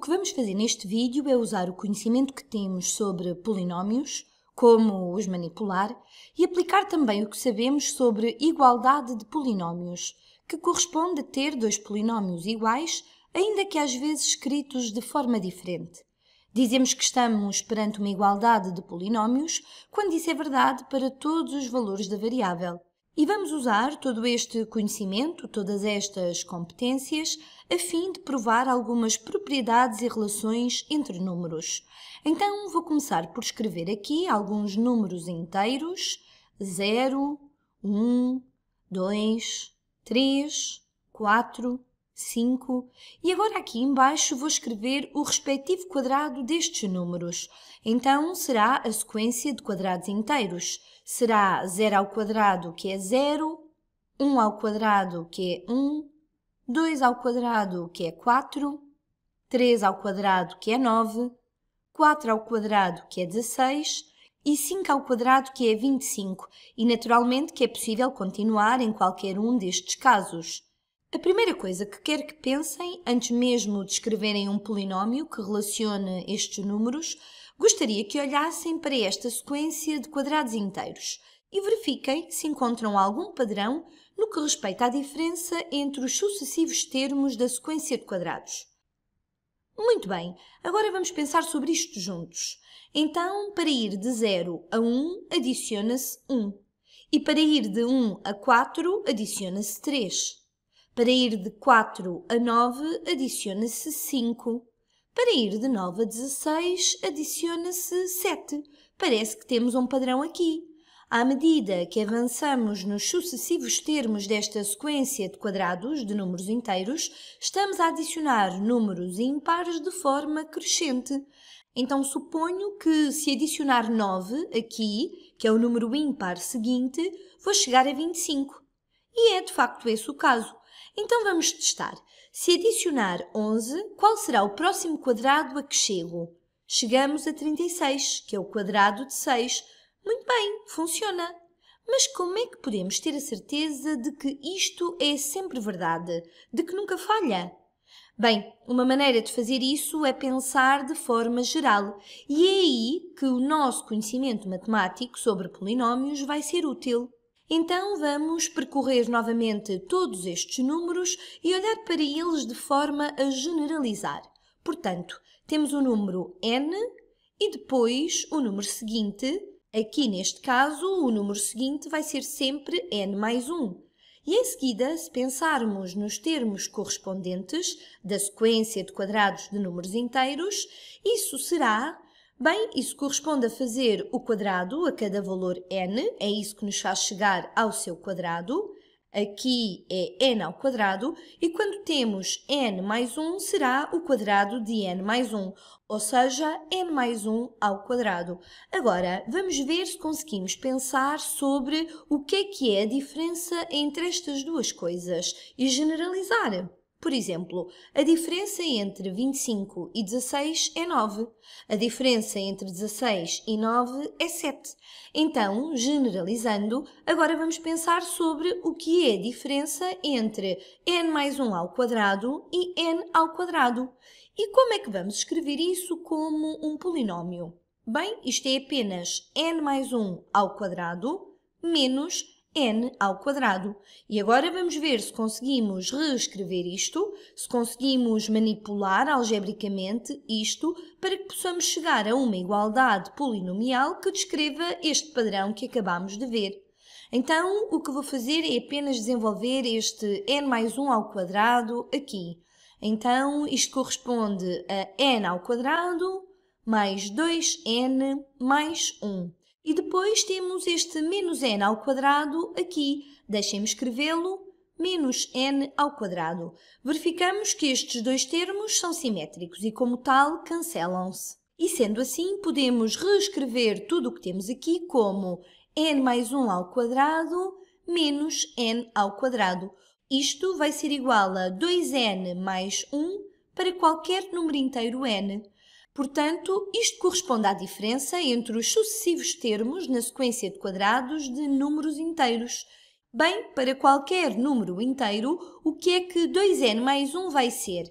que vamos fazer neste vídeo é usar o conhecimento que temos sobre polinómios, como os manipular, e aplicar também o que sabemos sobre igualdade de polinómios, que corresponde a ter dois polinómios iguais, ainda que às vezes escritos de forma diferente. Dizemos que estamos perante uma igualdade de polinómios quando isso é verdade para todos os valores da variável. E vamos usar todo este conhecimento, todas estas competências, a fim de provar algumas propriedades e relações entre números. Então vou começar por escrever aqui alguns números inteiros: 0, 1, 2, 3, 4, 5. E agora aqui embaixo vou escrever o respectivo quadrado destes números. Então será a sequência de quadrados inteiros. Será 0 ao quadrado, que é 0, 1 ao quadrado, que é 1, 2 ao quadrado, que é 4, 3 ao quadrado, que é 9, 4 ao quadrado, que é 16, e 5 ao quadrado, que é 25, e naturalmente que é possível continuar em qualquer um destes casos. A primeira coisa que quero que pensem, antes mesmo de escreverem um polinómio que relacione estes números, gostaria que olhassem para esta sequência de quadrados inteiros e verifiquem se encontram algum padrão no que respeita à diferença entre os sucessivos termos da sequência de quadrados. Muito bem, agora vamos pensar sobre isto juntos. Então, para ir de 0 a 1, adiciona-se 1. E para ir de 1 a 4, adiciona-se 3. Para ir de 4 a 9, adiciona-se 5. Para ir de 9 a 16, adiciona-se 7. Parece que temos um padrão aqui. À medida que avançamos nos sucessivos termos desta sequência de quadrados de números inteiros, estamos a adicionar números ímpares de forma crescente. Então suponho que se adicionar 9 aqui, que é o número ímpar seguinte, vou chegar a 25. E é de facto esse o caso. Então vamos testar. Se adicionar 11, qual será o próximo quadrado a que chego? Chegamos a 36, que é o quadrado de 6. Muito bem, funciona. Mas como é que podemos ter a certeza de que isto é sempre verdade? De que nunca falha? Bem, uma maneira de fazer isso é pensar de forma geral, e é aí que o nosso conhecimento matemático sobre polinómios vai ser útil. Então vamos percorrer novamente todos estes números e olhar para eles de forma a generalizar. Portanto, temos o número n e depois o número seguinte. Aqui neste caso, o número seguinte vai ser sempre n mais 1. E em seguida, se pensarmos nos termos correspondentes da sequência de quadrados de números inteiros, isso será Bem, isso corresponde a fazer o quadrado a cada valor n, é isso que nos faz chegar ao seu quadrado. Aqui é n ao quadrado, e quando temos n mais 1, será o quadrado de n mais 1, ou seja, n mais 1 ao quadrado. Agora, vamos ver se conseguimos pensar sobre o que é que é a diferença entre estas duas coisas e generalizar. Por exemplo, a diferença entre 25 e 16 é 9. A diferença entre 16 e 9 é 7. Então, generalizando, agora vamos pensar sobre o que é a diferença entre n mais 1 ao quadrado e n ao quadrado. E como é que vamos escrever isso como um polinómio? Bem, isto é apenas n mais 1 ao quadrado menos n ao quadrado. E agora vamos ver se conseguimos reescrever isto, se conseguimos manipular algebricamente isto para que possamos chegar a uma igualdade polinomial que descreva este padrão que acabamos de ver. Então, o que vou fazer é apenas desenvolver este n mais 1 ao quadrado aqui. Então, isto corresponde a n ao quadrado mais 2n mais 1. E depois temos este menos n ao quadrado aqui. Deixem-me escrevê-lo. Menos n ao quadrado. Verificamos que estes dois termos são simétricos e, como tal, cancelam-se. E sendo assim, podemos reescrever tudo o que temos aqui como n mais 1 ao quadrado menos n ao quadrado. Isto vai ser igual a 2n mais 1 para qualquer número inteiro n. Portanto, isto corresponde à diferença entre os sucessivos termos na sequência de quadrados de números inteiros. Bem, para qualquer número inteiro, o que é que 2n mais 1 vai ser?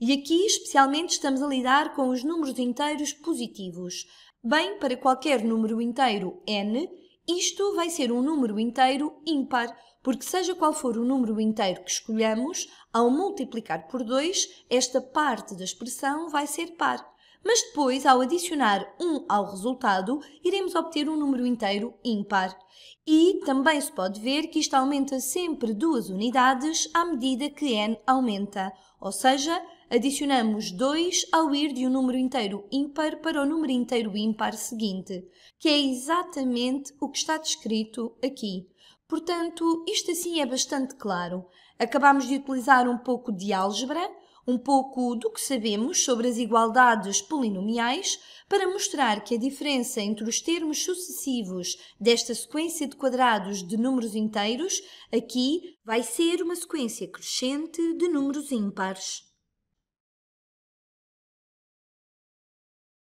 E aqui, especialmente, estamos a lidar com os números inteiros positivos. Bem, para qualquer número inteiro n, isto vai ser um número inteiro ímpar, porque seja qual for o número inteiro que escolhamos, ao multiplicar por 2, esta parte da expressão vai ser par. Mas depois, ao adicionar 1 ao resultado, iremos obter um número inteiro ímpar. E também se pode ver que isto aumenta sempre duas unidades à medida que n aumenta, ou seja, adicionamos 2 ao ir de um número inteiro ímpar para o número inteiro ímpar seguinte, que é exatamente o que está descrito aqui. Portanto, isto assim é bastante claro. Acabamos de utilizar um pouco de álgebra, um pouco do que sabemos sobre as igualdades polinomiais para mostrar que a diferença entre os termos sucessivos desta sequência de quadrados de números inteiros aqui vai ser uma sequência crescente de números ímpares.